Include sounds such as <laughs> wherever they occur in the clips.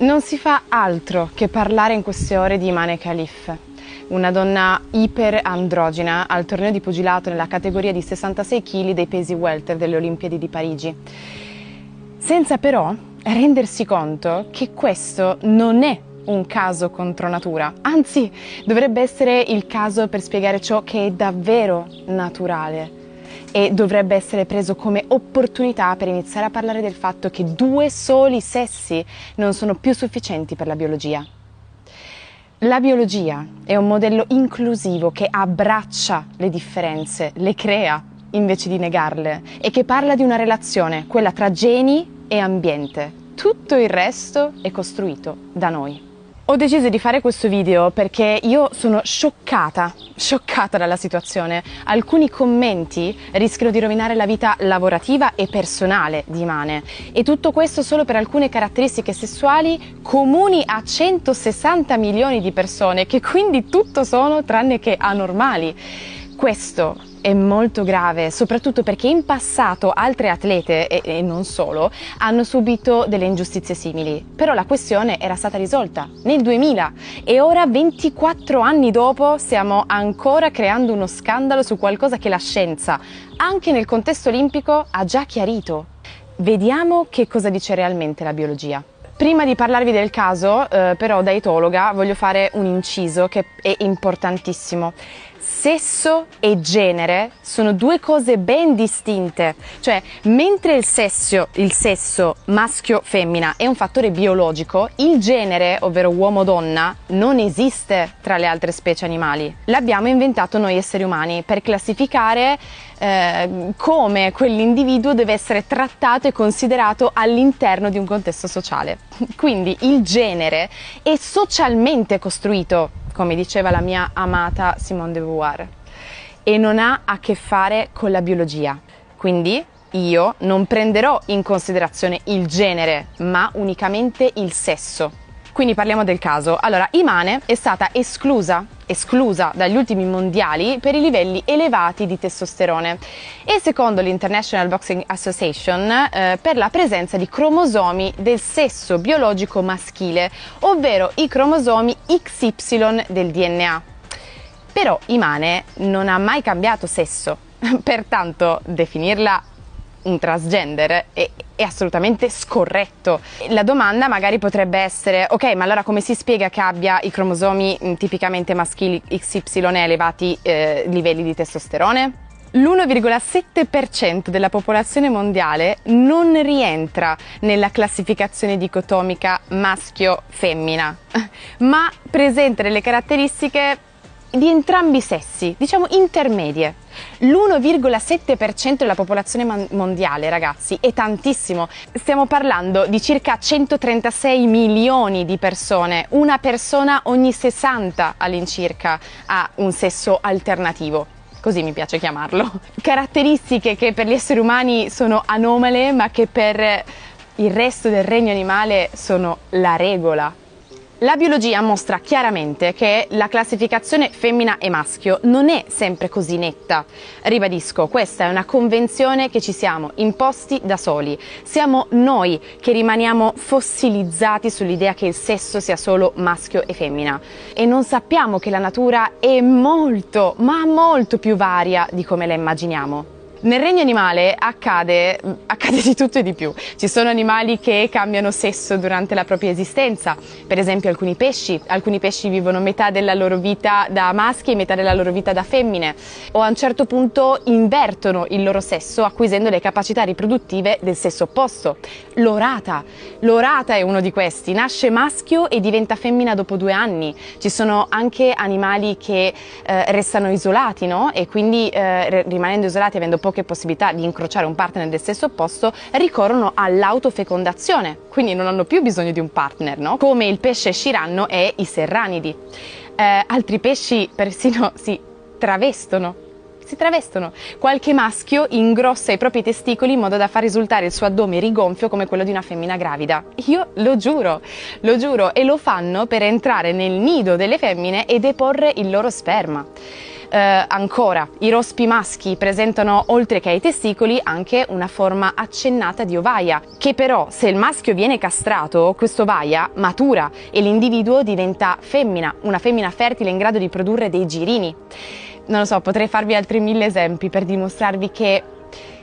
Non si fa altro che parlare in queste ore di Imane Khalif, una donna iperandrogina al torneo di pugilato nella categoria di 66 kg dei pesi welter delle Olimpiadi di Parigi. Senza però rendersi conto che questo non è un caso contro natura, anzi dovrebbe essere il caso per spiegare ciò che è davvero naturale e dovrebbe essere preso come opportunità per iniziare a parlare del fatto che due soli sessi non sono più sufficienti per la biologia. La biologia è un modello inclusivo che abbraccia le differenze, le crea invece di negarle e che parla di una relazione, quella tra geni e ambiente. Tutto il resto è costruito da noi. Ho deciso di fare questo video perché io sono scioccata, scioccata dalla situazione. Alcuni commenti rischiano di rovinare la vita lavorativa e personale di Mane e tutto questo solo per alcune caratteristiche sessuali comuni a 160 milioni di persone che quindi tutto sono tranne che anormali. Questo è molto grave, soprattutto perché in passato altre atlete, e, e, non solo, hanno subito delle ingiustizie simili. Però la questione era stata risolta nel 2000 e ora, 24 anni dopo, stiamo ancora creando uno scandalo su qualcosa che la scienza, anche nel contesto olimpico, ha già chiarito. Vediamo che cosa dice realmente la biologia. Prima di parlarvi del caso, eh, però, da etologa, voglio fare un inciso che è importantissimo sesso e genere sono due cose ben distinte, cioè mentre il sesso, il sesso maschio-femmina è un fattore biologico, il genere, ovvero uomo-donna, non esiste tra le altre specie animali. L'abbiamo inventato noi esseri umani per classificare eh, come quell'individuo deve essere trattato e considerato all'interno di un contesto sociale. <laughs> Quindi il genere è socialmente costruito come diceva la mia amata Simone de Beauvoir, e non ha a che fare con la biologia. Quindi io non prenderò in considerazione il genere, ma unicamente il sesso. Quindi parliamo del caso. Allora, Imane è stata esclusa, esclusa dagli ultimi mondiali per i livelli elevati di testosterone e secondo l'International Boxing Association eh, per la presenza di cromosomi del sesso biologico maschile, ovvero i cromosomi XY del DNA. Però Imane non ha mai cambiato sesso, <laughs> pertanto definirla un transgender è, è, assolutamente scorretto. La domanda magari potrebbe essere, ok, ma allora come si spiega che abbia i cromosomi mm, tipicamente maschili XY a elevati eh, livelli di testosterone? L'1,7% della popolazione mondiale non rientra nella classificazione dicotomica maschio-femmina, <laughs> ma presenta delle caratteristiche di entrambi i sessi, diciamo intermedie. L'1,7% della popolazione mondiale, ragazzi, è tantissimo. Stiamo parlando di circa 136 milioni di persone, una persona ogni 60 all'incirca ha un sesso alternativo così mi piace chiamarlo. <laughs> Caratteristiche che per gli esseri umani sono anomale, ma che per il resto del regno animale sono la regola. La biologia mostra chiaramente che la classificazione femmina e maschio non è sempre così netta. Ribadisco, questa è una convenzione che ci siamo imposti da soli. Siamo noi che rimaniamo fossilizzati sull'idea che il sesso sia solo maschio e femmina e non sappiamo che la natura è molto, ma molto più varia di come la immaginiamo. Nel regno animale accade, accade, di tutto e di più. Ci sono animali che cambiano sesso durante la propria esistenza, per esempio alcuni pesci. Alcuni pesci vivono metà della loro vita da maschi e metà della loro vita da femmine, o a un certo punto invertono il loro sesso acquisendo le capacità riproduttive del sesso opposto. L'orata, l'orata è uno di questi, nasce maschio e diventa femmina dopo due anni. Ci sono anche animali che eh, restano isolati, no? E quindi eh, rimanendo isolati, avendo poco poche possibilità di incrociare un partner del sesso opposto, ricorrono all'autofecondazione, quindi non hanno più bisogno di un partner, no? come il pesce sciranno e i serranidi. Eh, altri pesci persino <laughs> si travestono si travestono. Qualche maschio ingrossa i propri testicoli in modo da far risultare il suo addome rigonfio come quello di una femmina gravida. Io lo giuro, lo giuro, e lo fanno per entrare nel nido delle femmine e deporre il loro sperma. Eh, ancora, i rospi maschi presentano oltre che ai testicoli anche una forma accennata di ovaia, che però se il maschio viene castrato, questo ovaia matura e l'individuo diventa femmina, una femmina fertile in grado di produrre dei girini. Non lo so, potrei farvi altri mille esempi per dimostrarvi che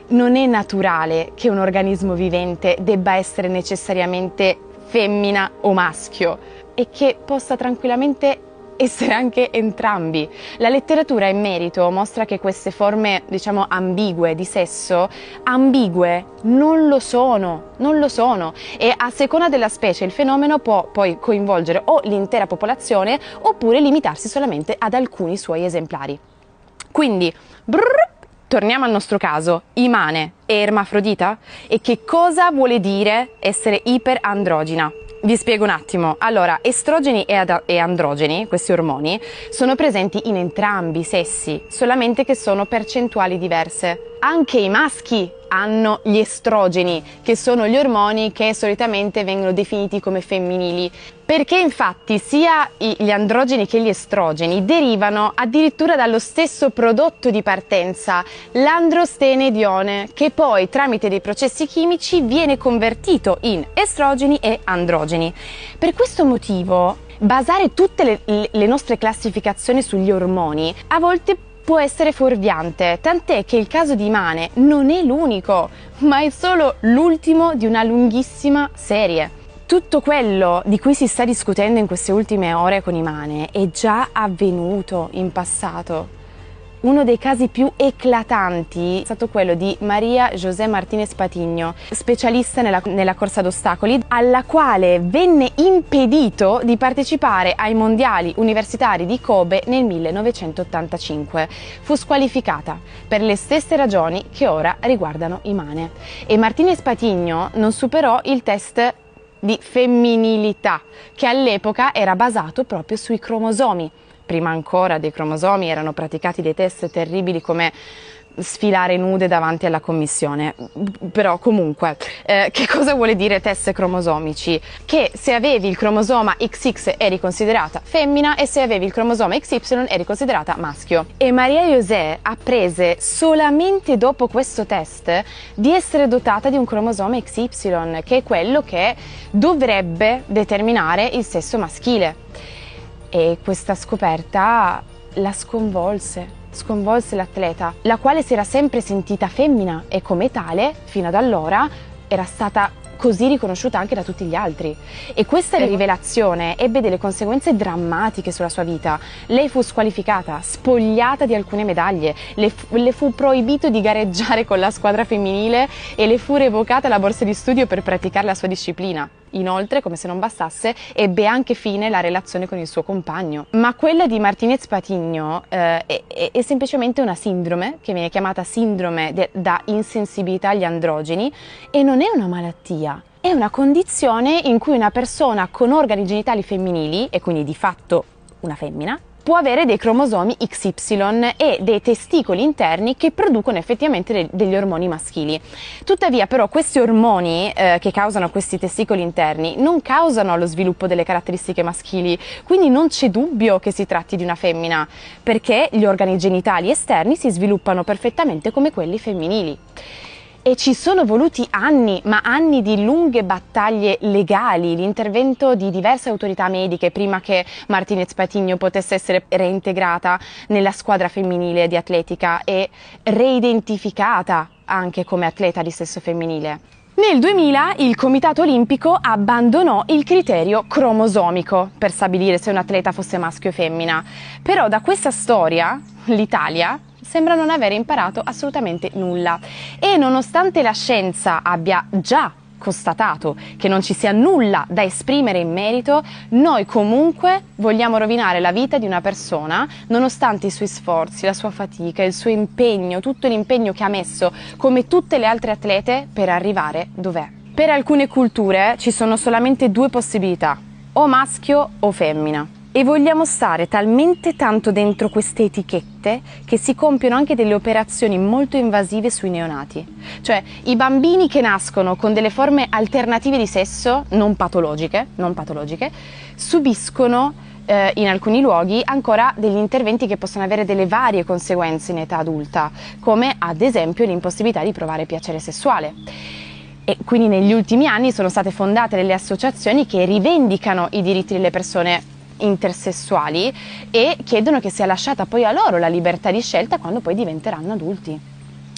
non è naturale che un organismo vivente debba essere necessariamente femmina o maschio e che possa tranquillamente essere anche entrambi. La letteratura in merito mostra che queste forme, diciamo, ambigue di sesso, ambigue non lo sono, non lo sono e a seconda della specie il fenomeno può poi coinvolgere o l'intera popolazione oppure limitarsi solamente ad alcuni suoi esemplari. Quindi, brrr, torniamo al nostro caso, Imane è ermafrodita? E che cosa vuole dire essere iperandrogina? Vi spiego un attimo. Allora, estrogeni e, ad- e, androgeni, questi ormoni, sono presenti in entrambi i sessi, solamente che sono percentuali diverse. Anche i maschi hanno gli estrogeni, che sono gli ormoni che solitamente vengono definiti come femminili, perché infatti sia gli androgeni che gli estrogeni derivano addirittura dallo stesso prodotto di partenza, l'androstenedione, che poi tramite dei processi chimici viene convertito in estrogeni e androgeni. Per questo motivo basare tutte le, le nostre classificazioni sugli ormoni a volte può essere fuorviante, tant'è che il caso di Mane non è l'unico, ma è solo l'ultimo di una lunghissima serie. Tutto quello di cui si sta discutendo in queste ultime ore con Imane è già avvenuto in passato. Uno dei casi più eclatanti è stato quello di Maria José Martinez Patigno, specialista nella, nella, corsa d'ostacoli, alla quale venne impedito di partecipare ai mondiali universitari di Kobe nel 1985. Fu squalificata per le stesse ragioni che ora riguardano Imane. E Martinez Patigno non superò il test di femminilità, che all'epoca era basato proprio sui cromosomi prima ancora dei cromosomi erano praticati dei test terribili come sfilare nude davanti alla commissione. Però comunque, eh, che <laughs> cosa vuole dire test cromosomici? Che se avevi il cromosoma XX eri considerata femmina e se avevi il cromosoma XY eri considerata maschio. E Maria José apprese solamente dopo questo test di essere dotata di un cromosoma XY, che è quello che dovrebbe determinare il sesso maschile e questa scoperta la sconvolse, sconvolse l'atleta, la quale si era sempre sentita femmina e come tale, fino ad allora, era stata così riconosciuta anche da tutti gli altri. E questa rivelazione ebbe delle conseguenze drammatiche sulla sua vita. Lei fu squalificata, spogliata di alcune medaglie, le, fu, le fu proibito di gareggiare con la squadra femminile e le fu revocata la borsa di studio per praticare la sua disciplina. Inoltre, come se non bastasse, ebbe anche fine la relazione con il suo compagno. Ma quella di Martinez Patigno eh, è, è, semplicemente una sindrome, che viene chiamata sindrome de, da insensibilità agli androgeni, e non è una malattia. È una condizione in cui una persona con organi genitali femminili, e quindi di fatto una femmina, può avere dei cromosomi XY e dei testicoli interni che producono effettivamente de- degli ormoni maschili. Tuttavia però questi ormoni eh, che causano questi testicoli interni non causano lo sviluppo delle caratteristiche maschili, quindi non c'è dubbio che si tratti di una femmina, perché gli organi genitali esterni si sviluppano perfettamente come quelli femminili. E ci sono voluti anni, ma anni di lunghe battaglie legali, l'intervento di diverse autorità mediche prima che Martinez Patigno potesse essere reintegrata nella squadra femminile di atletica e reidentificata anche come atleta di sesso femminile. Nel 2000 il Comitato Olimpico abbandonò il criterio cromosomico per stabilire se un atleta fosse maschio o femmina, però da questa storia l'Italia sembra non aver imparato assolutamente nulla e nonostante la scienza abbia già constatato che non ci sia nulla da esprimere in merito, noi comunque vogliamo rovinare la vita di una persona nonostante i suoi sforzi, la sua fatica, il suo impegno, tutto l'impegno che ha messo come tutte le altre atlete per arrivare dov'è. Per alcune culture ci sono solamente due possibilità, o maschio o femmina e vogliamo stare talmente tanto dentro queste etichette che si compiono anche delle operazioni molto invasive sui neonati. Cioè i bambini che nascono con delle forme alternative di sesso, non patologiche, non patologiche subiscono eh, in alcuni luoghi ancora degli interventi che possono avere delle varie conseguenze in età adulta, come ad esempio l'impossibilità di provare piacere sessuale. E quindi negli ultimi anni sono state fondate delle associazioni che rivendicano i diritti delle persone intersessuali e chiedono che sia lasciata poi a loro la libertà di scelta quando poi diventeranno adulti.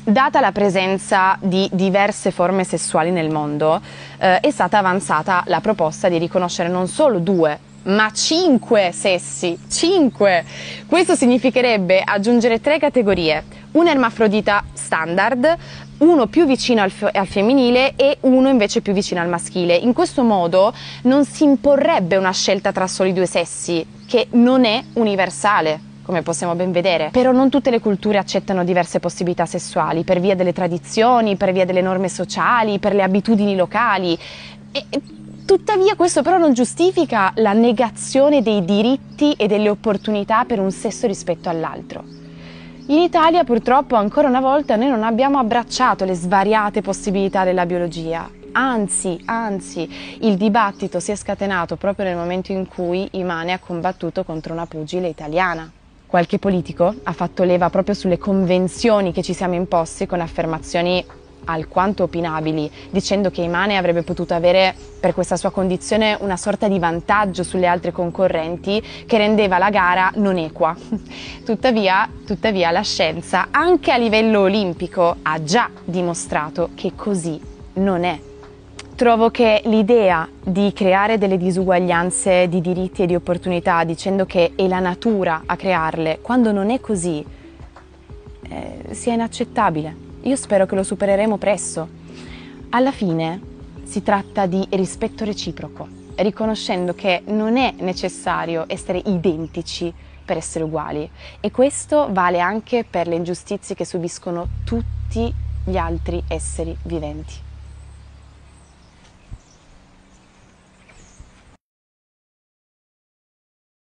Data la presenza di diverse forme sessuali nel mondo, eh, è stata avanzata la proposta di riconoscere non solo due, ma cinque sessi, cinque! Questo significherebbe aggiungere tre categorie, un ermafrodita standard, uno più vicino al, al, femminile e uno invece più vicino al maschile. In questo modo non si imporrebbe una scelta tra soli due sessi, che non è universale come possiamo ben vedere. Però non tutte le culture accettano diverse possibilità sessuali per via delle tradizioni, per via delle norme sociali, per le abitudini locali. E, tuttavia questo però non giustifica la negazione dei diritti e delle opportunità per un sesso rispetto all'altro. In Italia purtroppo ancora una volta noi non abbiamo abbracciato le svariate possibilità della biologia. Anzi, anzi, il dibattito si è scatenato proprio nel momento in cui Imane ha combattuto contro una pugile italiana. Qualche politico ha fatto leva proprio sulle convenzioni che ci siamo imposti con affermazioni alquanto opinabili, dicendo che Imane avrebbe potuto avere per questa sua condizione una sorta di vantaggio sulle altre concorrenti che rendeva la gara non equa. <laughs> tuttavia, tuttavia la scienza, anche a livello olimpico, ha già dimostrato che così non è. Trovo che l'idea di creare delle disuguaglianze di diritti e di opportunità dicendo che è la natura a crearle, quando non è così, eh, sia inaccettabile. Io spero che lo supereremo presto. Alla fine si tratta di rispetto reciproco, riconoscendo che non è necessario essere identici per essere uguali e questo vale anche per le ingiustizie che subiscono tutti gli altri esseri viventi.